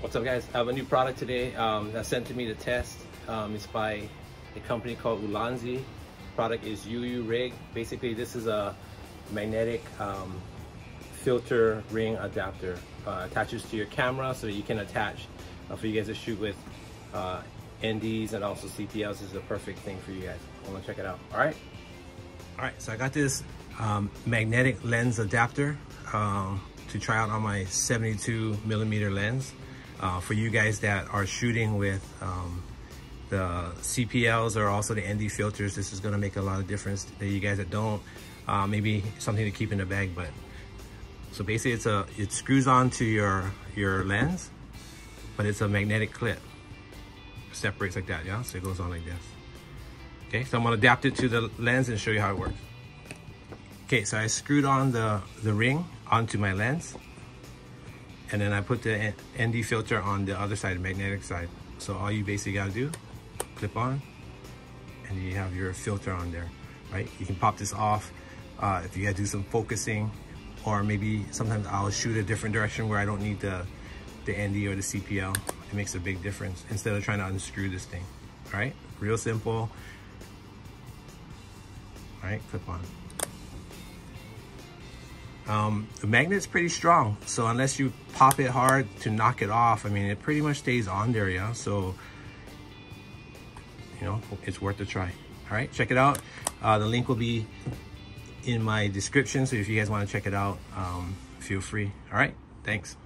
What's up guys? I have a new product today um, that's sent to me to test. Um, it's by a company called Ulanzi. Product is UURig. Basically this is a magnetic um, filter ring adapter. Uh, attaches to your camera so you can attach uh, for you guys to shoot with uh, NDs and also CPLs. This is a perfect thing for you guys. I want to check it out. All right. All right, so I got this um, magnetic lens adapter um, to try out on my 72 millimeter lens. Uh, for you guys that are shooting with um, the CPLs or also the ND filters, this is gonna make a lot of difference. To you guys that don't, uh, maybe something to keep in the bag, but so basically it's a, it screws onto your, your lens, but it's a magnetic clip. separates like that, yeah? So it goes on like this. Okay, so I'm gonna adapt it to the lens and show you how it works. Okay, so I screwed on the, the ring onto my lens and then I put the ND filter on the other side, the magnetic side. So all you basically gotta do, clip on, and you have your filter on there, right? You can pop this off uh, if you gotta do some focusing, or maybe sometimes I'll shoot a different direction where I don't need the, the ND or the CPL. It makes a big difference instead of trying to unscrew this thing, all right? Real simple. All right, clip on. Um, the magnet's pretty strong, so unless you pop it hard to knock it off, I mean, it pretty much stays on there, yeah? So, you know, it's worth a try. All right, check it out. Uh, the link will be in my description, so if you guys wanna check it out, um, feel free. All right, thanks.